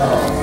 어.